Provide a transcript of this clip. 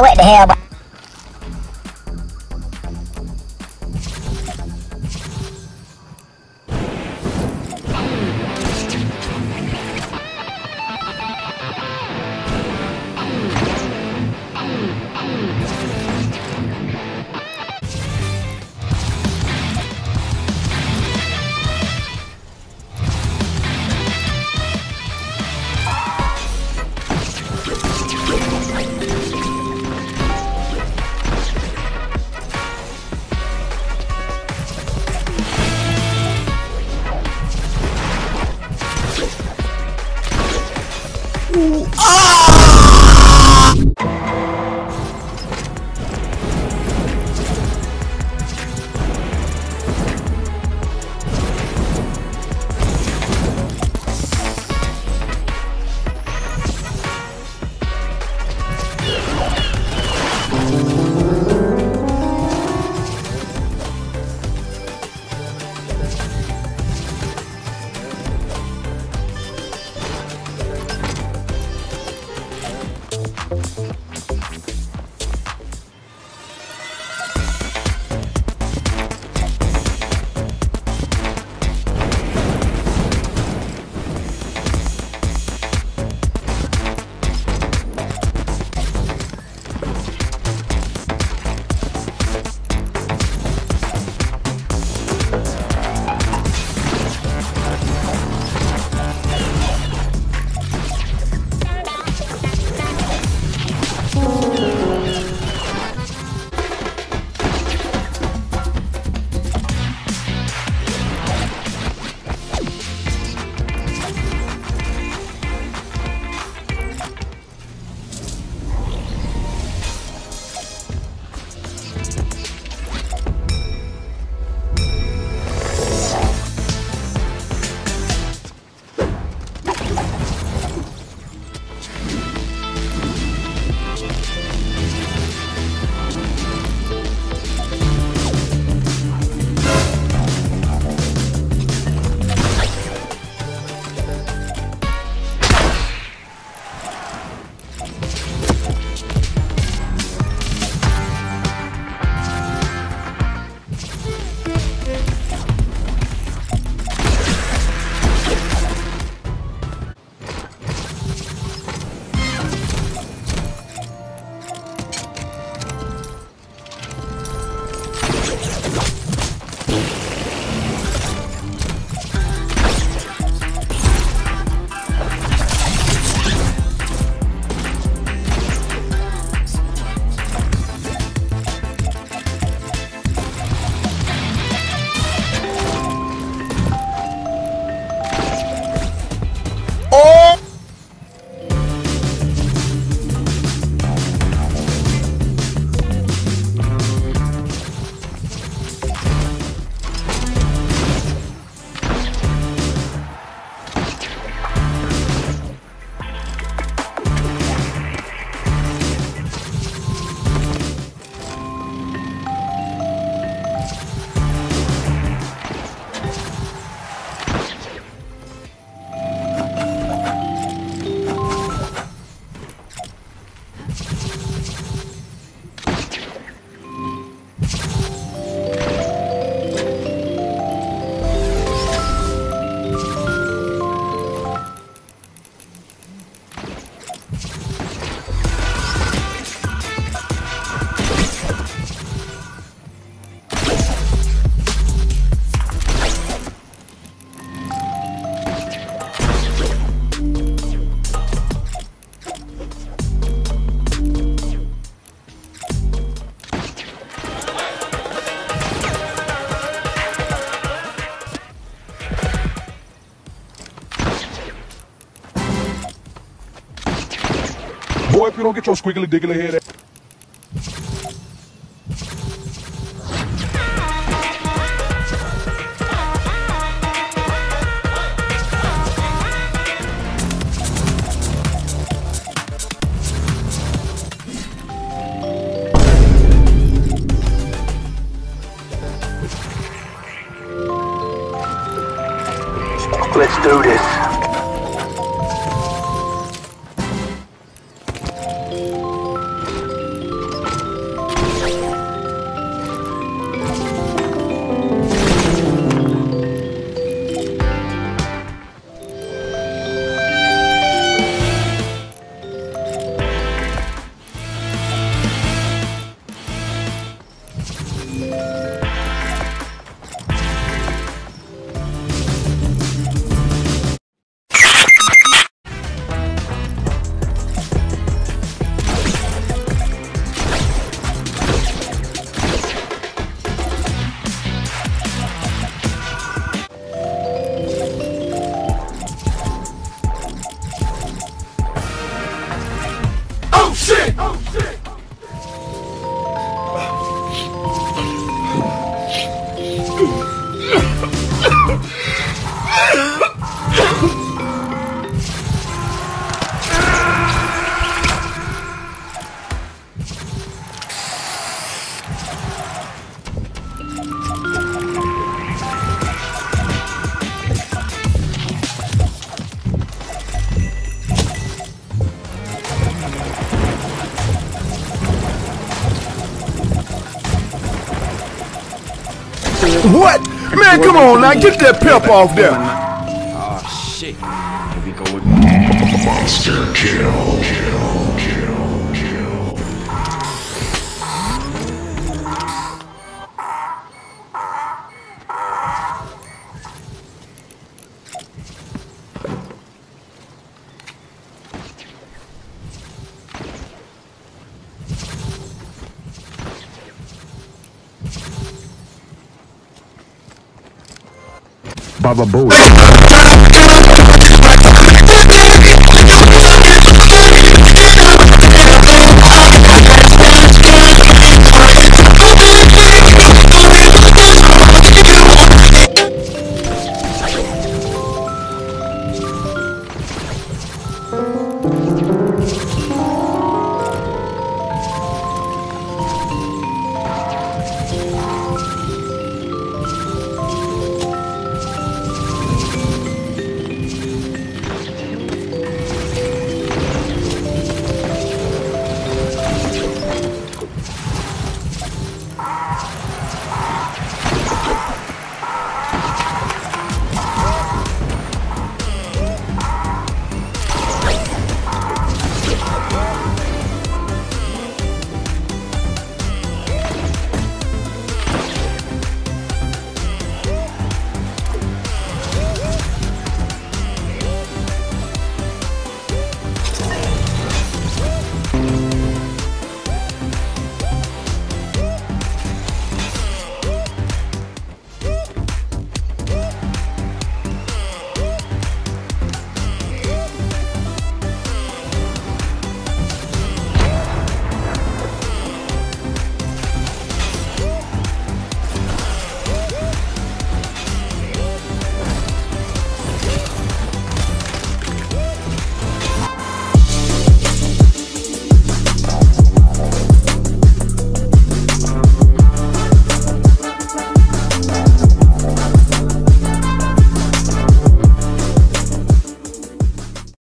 What the hell? Ah! You don't get your squiggly diggly head Let's do this. What? Man, come on now, get that pep off there. Oh shit. Here we go with Monster kill. Kill. Baba Booey.